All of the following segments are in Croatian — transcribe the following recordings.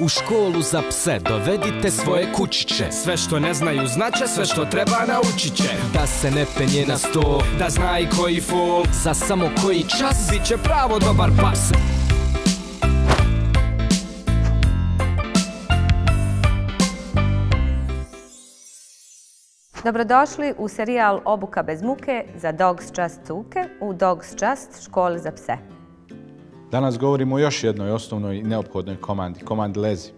U školu za pse dovedite svoje kućiće. Sve što ne znaju znače, sve što treba naučit će. Da se ne penje na sto Da zna i koji fol. Za samo koji čas Biće pravo dobar pas. Dobrodošli u serijal Obuka bez muke za Dogs Just Cuke u Dogs Just školi za pse. Danas govorimo o još jednoj osnovnoj i neophodnoj komandi, komandi lezi.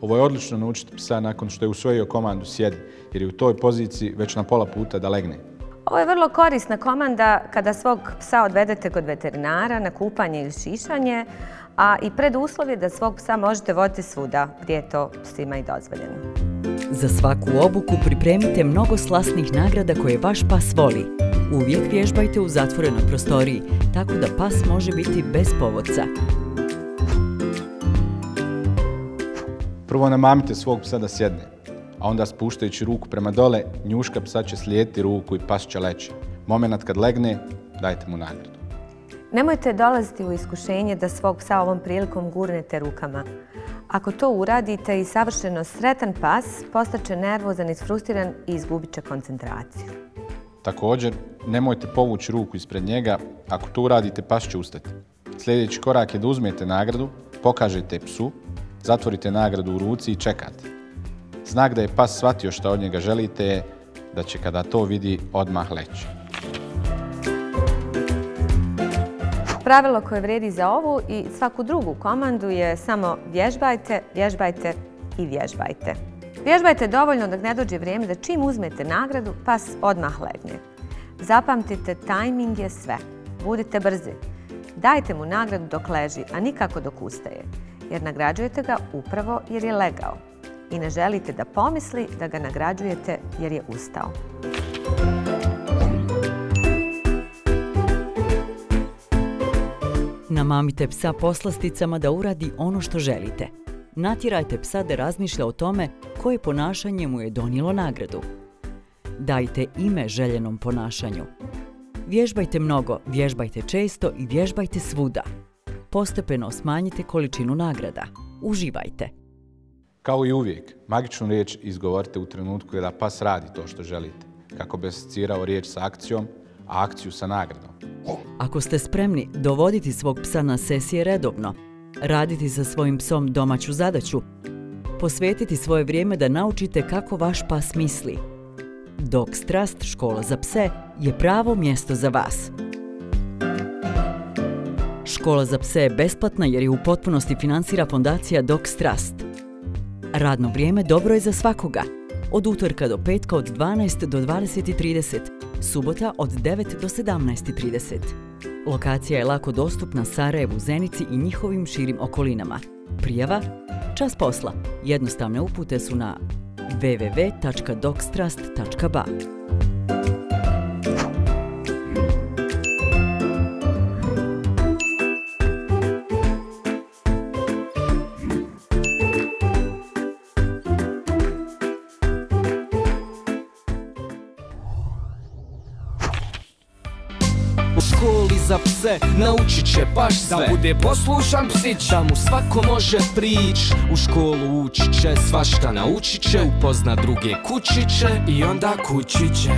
Ovo je odlično naučiti psa nakon što je usvojio komandu sjedi, jer je u toj poziciji već na pola puta da legne. Ovo je vrlo korisna komanda kada svog psa odvedete kod veterinara na kupanje ili šišanje, a i preduslov je da svog psa možete voditi svuda gdje je to svima i dozvoljeno. Za svaku obuku pripremite mnogo slasnih nagrada koje vaš pas voli. Uvijek vježbajte u zatvorenoj prostoriji, tako da pas može biti bez povodca. Prvo namamite svog psa da sjedne, a onda spuštajući ruku prema dole, njuška psa će slijediti ruku i pas će leći. Moment kad legne, dajte mu nagradu. Nemojte dolaziti u iskušenje da svog psa ovom prilikom gurnete rukama. Ako to uradite i savršeno sretan pas, postaće nervozan, isfrustiran i izgubit će koncentraciju. Također, nemojte povući ruku ispred njega, ako to uradite, pas će ustati. Sljedeći korak je da uzmete nagradu, pokažete psu, zatvorite nagradu u ruci i čekate. Znak da je pas shvatio što od njega želite je da će kada to vidi odmah leći. Pravilo koje vrijedi za ovu i svaku drugu komandu je samo vježbajte, vježbajte i vježbajte. Vježbajte dovoljno dok ne dođe vrijeme da čim uzmete nagradu, pas odmah legne. Zapamtite, tajming je sve. Budite brzi. Dajte mu nagradu dok leži, a nikako dok ustaje, jer nagrađujete ga upravo jer je legao. I ne želite da pomisli da ga nagrađujete jer je ustao. Namamite psa poslasticama da uradi ono što želite. Natjerajte psa da razmišlja o tome koje ponašanje mu je donijelo nagradu. Dajte ime željenom ponašanju. Vježbajte mnogo, vježbajte često i vježbajte svuda. Postepeno smanjite količinu nagrada. Uživajte. Kao i uvijek, magičnu riječ izgovorite u trenutku kada pas radi to što želite, kako bi asocirao riječ sa akcijom, a akciju sa nagradom. Ako ste spremni dovoditi svog psa na sesije redovno, raditi sa svojim psom domaću zadaću, posvetiti svoje vrijeme da naučite kako vaš pas misli. Dog Strast škola za pse je pravo mjesto za vas. Škola za pse je besplatna jer je u potpunosti financira fondacija Dog Strast. Radno vrijeme dobro je za svakoga. Od utorka do petka od 12 do 20.30, subota od 9 do 17.30. Lokacija je lako dostupna Sarajevu, Zenici i njihovim širim okolinama. Prijava, čas posla. Jednostavne upute su na www.dogstrast.ba. za pse naučit će baš Da sve. bude poslušan psić. Da mu svako može prić. U školu učit će, svašta naučit će Upozna druge kućiće I onda kući će